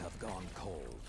have gone cold.